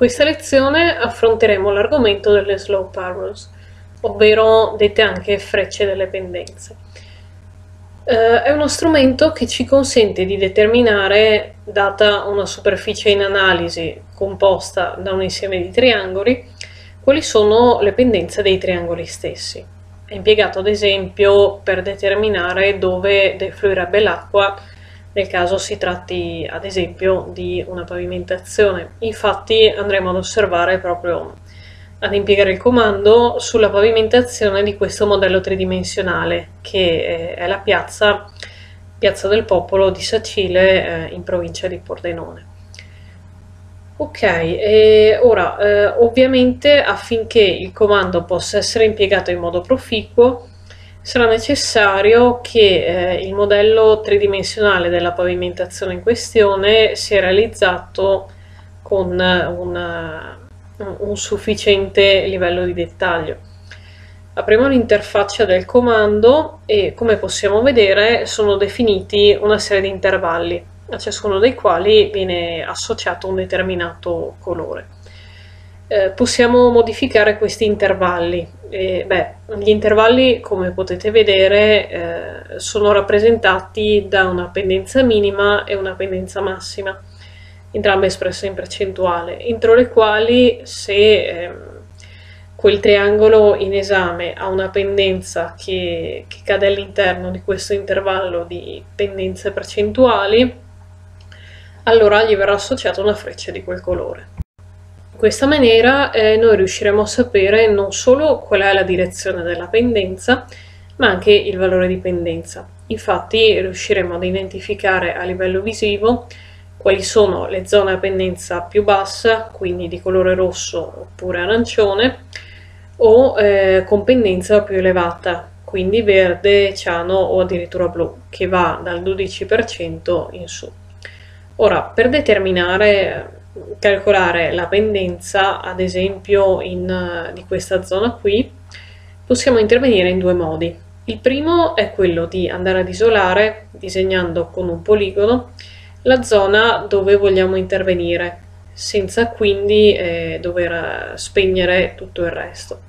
questa lezione affronteremo l'argomento delle slope arrows, ovvero dette anche frecce delle pendenze. Uh, è uno strumento che ci consente di determinare, data una superficie in analisi composta da un insieme di triangoli, quali sono le pendenze dei triangoli stessi. È impiegato ad esempio per determinare dove defluirebbe l'acqua nel caso si tratti ad esempio di una pavimentazione. Infatti andremo ad osservare proprio ad impiegare il comando sulla pavimentazione di questo modello tridimensionale che è la piazza, piazza del Popolo di Sacile eh, in provincia di Pordenone. Ok, e ora eh, ovviamente affinché il comando possa essere impiegato in modo proficuo sarà necessario che eh, il modello tridimensionale della pavimentazione in questione sia realizzato con una, un sufficiente livello di dettaglio. Apriamo l'interfaccia del comando e come possiamo vedere sono definiti una serie di intervalli, a ciascuno dei quali viene associato un determinato colore. Eh, possiamo modificare questi intervalli. E, beh, gli intervalli, come potete vedere, eh, sono rappresentati da una pendenza minima e una pendenza massima, entrambe espresse in percentuale, entro le quali se eh, quel triangolo in esame ha una pendenza che, che cade all'interno di questo intervallo di pendenze percentuali, allora gli verrà associata una freccia di quel colore questa maniera eh, noi riusciremo a sapere non solo qual è la direzione della pendenza, ma anche il valore di pendenza. Infatti riusciremo ad identificare a livello visivo quali sono le zone a pendenza più bassa, quindi di colore rosso oppure arancione, o eh, con pendenza più elevata, quindi verde, ciano o addirittura blu, che va dal 12% in su. Ora, per determinare calcolare la pendenza, ad esempio in, di questa zona qui, possiamo intervenire in due modi. Il primo è quello di andare ad isolare, disegnando con un poligono, la zona dove vogliamo intervenire, senza quindi eh, dover spegnere tutto il resto.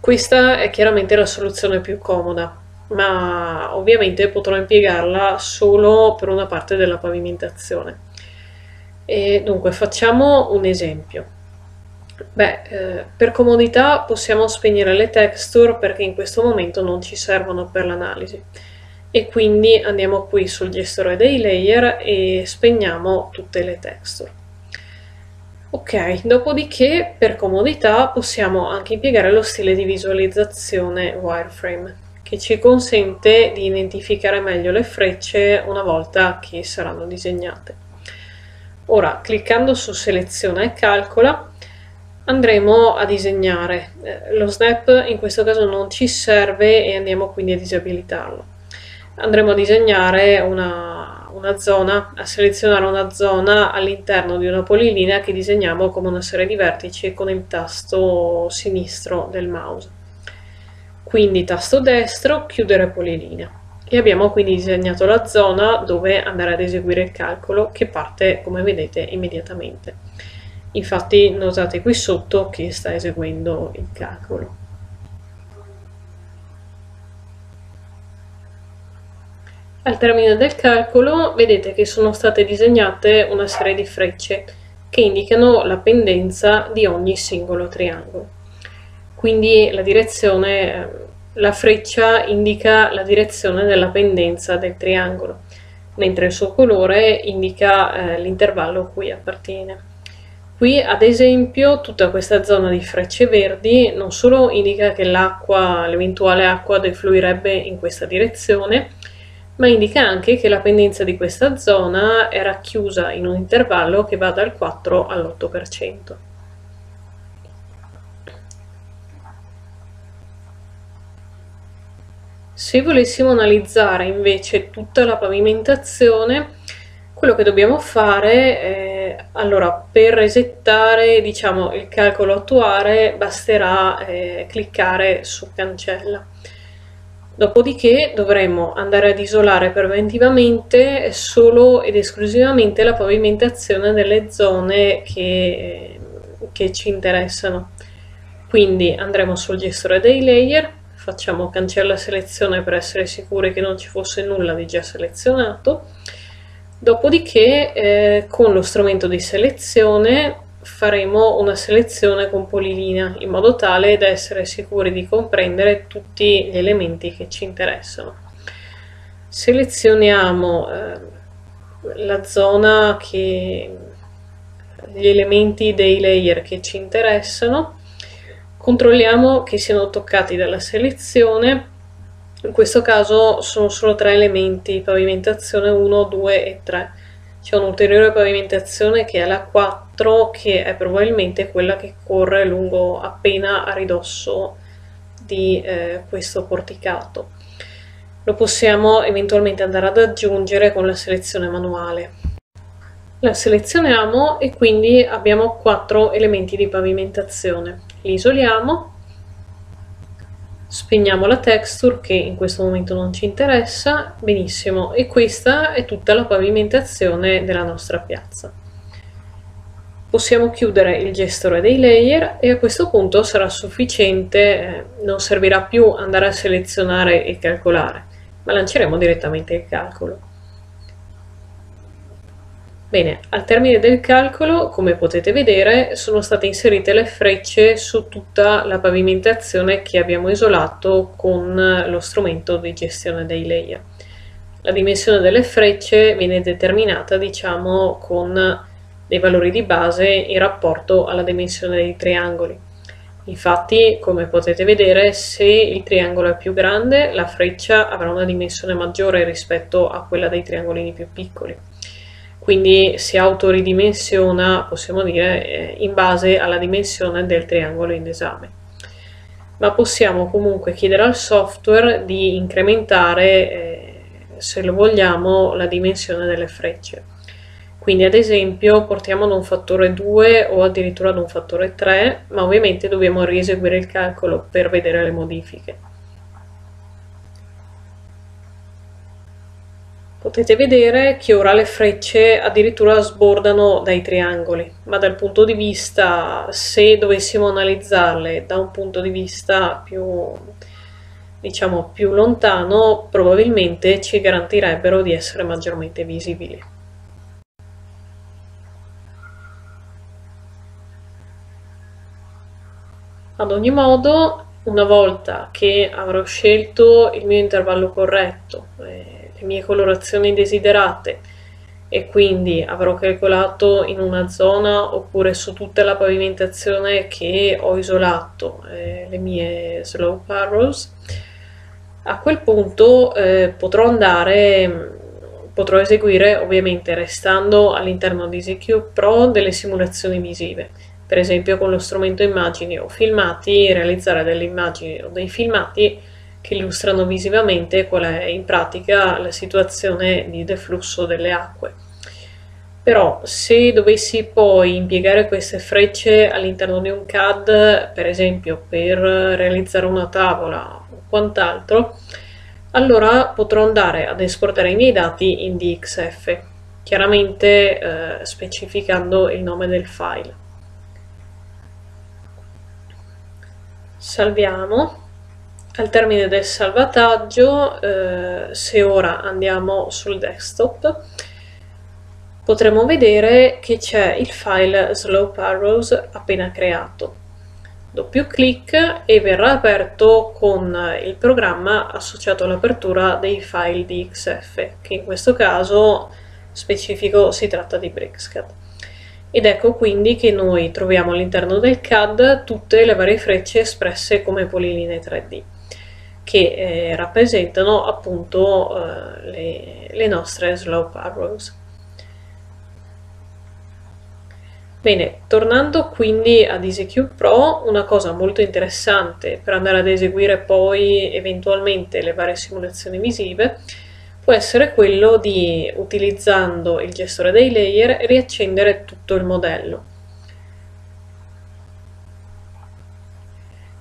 Questa è chiaramente la soluzione più comoda, ma ovviamente potrò impiegarla solo per una parte della pavimentazione. E dunque facciamo un esempio. Beh, eh, per comodità possiamo spegnere le texture perché in questo momento non ci servono per l'analisi e quindi andiamo qui sul gestore dei layer e spegniamo tutte le texture. Ok, dopodiché per comodità possiamo anche impiegare lo stile di visualizzazione wireframe che ci consente di identificare meglio le frecce una volta che saranno disegnate. Ora, cliccando su seleziona e calcola, andremo a disegnare. Eh, lo snap in questo caso non ci serve e andiamo quindi a disabilitarlo. Andremo a disegnare una, una zona, a selezionare una zona all'interno di una polilinea che disegniamo come una serie di vertici con il tasto sinistro del mouse. Quindi tasto destro, chiudere polilinea e abbiamo quindi disegnato la zona dove andare ad eseguire il calcolo che parte come vedete immediatamente. Infatti notate qui sotto che sta eseguendo il calcolo. Al termine del calcolo vedete che sono state disegnate una serie di frecce che indicano la pendenza di ogni singolo triangolo. Quindi la direzione la freccia indica la direzione della pendenza del triangolo, mentre il suo colore indica eh, l'intervallo a cui appartiene. Qui ad esempio tutta questa zona di frecce verdi non solo indica che l'acqua, l'eventuale acqua defluirebbe in questa direzione, ma indica anche che la pendenza di questa zona è racchiusa in un intervallo che va dal 4 all'8%. Se volessimo analizzare invece tutta la pavimentazione, quello che dobbiamo fare è, allora, per resettare diciamo, il calcolo attuale basterà eh, cliccare su cancella. Dopodiché dovremo andare ad isolare preventivamente solo ed esclusivamente la pavimentazione delle zone che, che ci interessano. Quindi andremo sul gestore dei layer, facciamo cancella selezione per essere sicuri che non ci fosse nulla di già selezionato, dopodiché eh, con lo strumento di selezione faremo una selezione con polilinea in modo tale da essere sicuri di comprendere tutti gli elementi che ci interessano. Selezioniamo eh, la zona che gli elementi dei layer che ci interessano, controlliamo che siano toccati dalla selezione, in questo caso sono solo tre elementi, pavimentazione 1, 2 e 3 c'è un'ulteriore pavimentazione che è la 4 che è probabilmente quella che corre lungo appena a ridosso di eh, questo porticato. Lo possiamo eventualmente andare ad aggiungere con la selezione manuale la selezioniamo e quindi abbiamo quattro elementi di pavimentazione. Li isoliamo spegniamo la texture che in questo momento non ci interessa benissimo e questa è tutta la pavimentazione della nostra piazza. Possiamo chiudere il gestore dei layer e a questo punto sarà sufficiente eh, non servirà più andare a selezionare e calcolare ma lanceremo direttamente il calcolo Bene, al termine del calcolo, come potete vedere, sono state inserite le frecce su tutta la pavimentazione che abbiamo isolato con lo strumento di gestione dei layer. La dimensione delle frecce viene determinata, diciamo, con dei valori di base in rapporto alla dimensione dei triangoli. Infatti, come potete vedere, se il triangolo è più grande, la freccia avrà una dimensione maggiore rispetto a quella dei triangolini più piccoli quindi si autoridimensiona, possiamo dire, eh, in base alla dimensione del triangolo in esame. Ma possiamo comunque chiedere al software di incrementare, eh, se lo vogliamo, la dimensione delle frecce. Quindi ad esempio portiamo ad un fattore 2 o addirittura ad un fattore 3, ma ovviamente dobbiamo rieseguire il calcolo per vedere le modifiche. Potete vedere che ora le frecce addirittura sbordano dai triangoli, ma dal punto di vista, se dovessimo analizzarle da un punto di vista più, diciamo, più lontano, probabilmente ci garantirebbero di essere maggiormente visibili. Ad ogni modo, una volta che avrò scelto il mio intervallo corretto, eh, le mie colorazioni desiderate e quindi avrò calcolato in una zona oppure su tutta la pavimentazione che ho isolato eh, le mie slope arrows a quel punto eh, potrò andare potrò eseguire ovviamente restando all'interno di EasyCube Pro delle simulazioni visive. Per esempio con lo strumento immagini o filmati realizzare delle immagini o dei filmati che illustrano visivamente qual è in pratica la situazione di deflusso delle acque. Però se dovessi poi impiegare queste frecce all'interno di un CAD, per esempio per realizzare una tavola o quant'altro, allora potrò andare ad esportare i miei dati in DXF, chiaramente eh, specificando il nome del file. Salviamo al termine del salvataggio, eh, se ora andiamo sul desktop, potremo vedere che c'è il file Slope Arrows appena creato. Doppio clic e verrà aperto con il programma associato all'apertura dei file di XF, che in questo caso specifico si tratta di Brixcat. Ed ecco quindi che noi troviamo all'interno del CAD tutte le varie frecce espresse come polilinee 3D che eh, rappresentano appunto eh, le, le, nostre slope arrows. Bene, tornando quindi ad EasyCube Pro, una cosa molto interessante per andare ad eseguire poi eventualmente le varie simulazioni visive può essere quello di, utilizzando il gestore dei layer, riaccendere tutto il modello.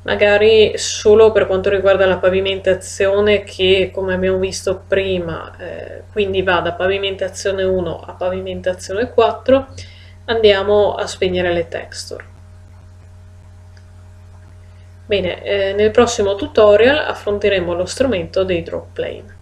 Magari solo per quanto riguarda la pavimentazione che come abbiamo visto prima eh, quindi va da pavimentazione 1 a pavimentazione 4 andiamo a spegnere le texture. Bene eh, nel prossimo tutorial affronteremo lo strumento dei drop plane